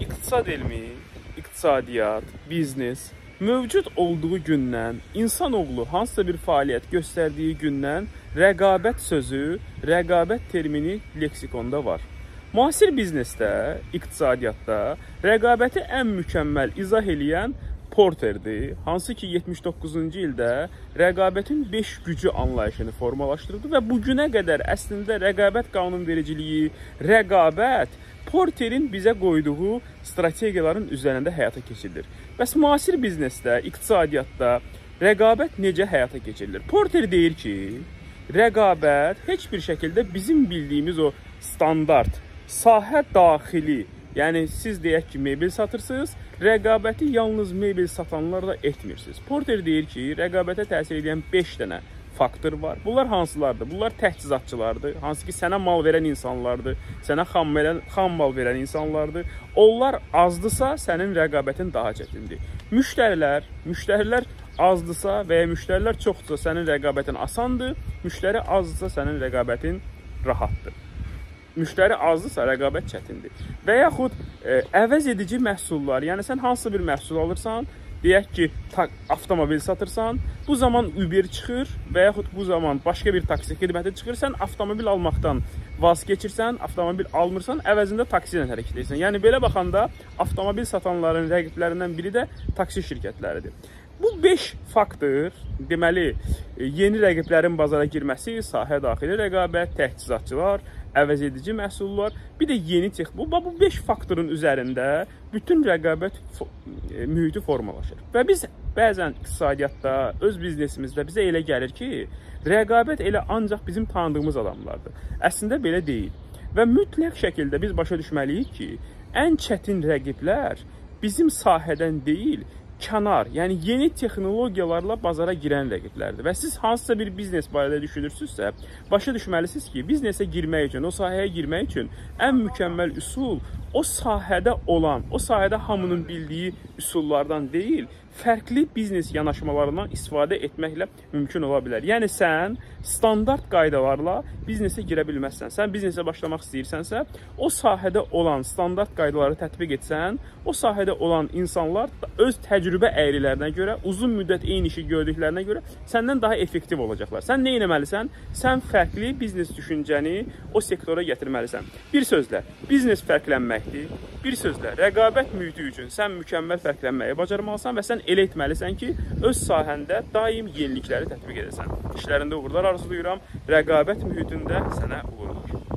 İqtisad elmi, iqtisadiyyat, biznes mövcud olduğu gündən insanoğlu hansısa bir fəaliyyət göstərdiyi gündən rəqabət sözü, rəqabət termini leksikonda var. Müasir biznesdə, iqtisadiyyatda rəqabəti ən mükəmməl izah eləyən Porterdir, hansı ki 79-cu ildə rəqabətin 5 gücü anlayışını formalaşdırdı və bu günə qədər əslində rəqabət qanunvericiliyi, rəqabət Porterin bizə qoyduğu strategiyaların üzərində həyata keçirilir. Bəs müasir biznesdə, iqtisadiyyatda rəqabət necə həyata keçirilir? Porter deyir ki, rəqabət heç bir şəkildə bizim bildiyimiz o standart, sahə daxili Yəni siz deyək ki, mebel satırsınız, rəqabəti yalnız mebel satanlarla etmirsiniz. Porter deyir ki, rəqabətə təsir edən 5 dənə faktor var. Bunlar hansılardır? Bunlar təchizatçılardır, hansı ki sənə mal verən insanlardır, sənə xam verən, xam mal verən insanlardır. Onlar azdısa sənin rəqabətin daha çətindir. Müştərilər, müştərilər azdısa və ya müştərilər çoxdursa sənin rəqabətin asandır, müştəri azdısa sənin rəqabətin rahatdır müştəri azdırsa rəqabət çətindir. Və yaxud e, əvəz edici məhsullar, yəni sən hansısa bir məhsul alırsan, deyək ki, avtomobil satırsan, bu zaman Uber çıxır və yaxud bu zaman başqa bir taksi xidməti çıxır, sən avtomobil almaqdan vaz keçirsən, avtomobil almırsan, əvəzində taksi ilə hərəkət edirsən. Yəni belə baxanda avtomobil satanların rəqiblərindən biri də taksi şirkətləridir. Bu 5 faktor, deməli, e, yeni rəqiblərin bazara girməsi, sahə daxili rəqabət, təchizatçılar, əvəz edici məhsullar, bir də yeni texnologiya. Bu bu 5 faktorun üzərində bütün rəqabət e, mühiti formalaşır. Və biz bəzən iqtisadiyyatda, öz biznesimizdə bizə elə gəlir ki, rəqabət elə ancaq bizim tanıdığımız adamlardır. Əslində belə deyil. Və mütləq şəkildə biz başa düşməliyik ki, ən çətin rəqiblər bizim sahədən deyil, kənar, yəni yeni texnologiyalarla bazara girən rəqiblərdir. Və siz hansısa bir biznes barədə düşünürsünüzsə, başa düşməlisiniz ki, biznesə girmək üçün, o sahəyə girmək üçün ən mükəmməl üsul o sahədə olan, o sahədə hamının bildiyi üsullardan deyil, fərqli biznes yanaşmalarından istifadə etməklə mümkün ola bilər. Yəni sən standart qaydalarla biznesə girə bilməzsən. Sən biznesə başlamaq istəyirsənsə, o sahədə olan standart qaydaları tətbiq etsən, o sahədə olan insanlar öz təcrübə əyrilərinə görə, uzun müddət eyni işi gördüklərinə görə səndən daha effektiv olacaqlar. Sən nə etməlisən? Sən fərqli biznes düşüncəni o sektora gətirməlisən. Bir sözlə, biznes fərqlənməkdir. Bir sözlə, rəqabət mühiti üçün sən mükəmməl fərqlənməyi bacarmalısan və sən elə etməlisən ki, öz sahəndə daim yenilikləri tətbiq edəsən. İşlərində uğurlar arzulayıram. Rəqabət mühitində sənə uğurlar.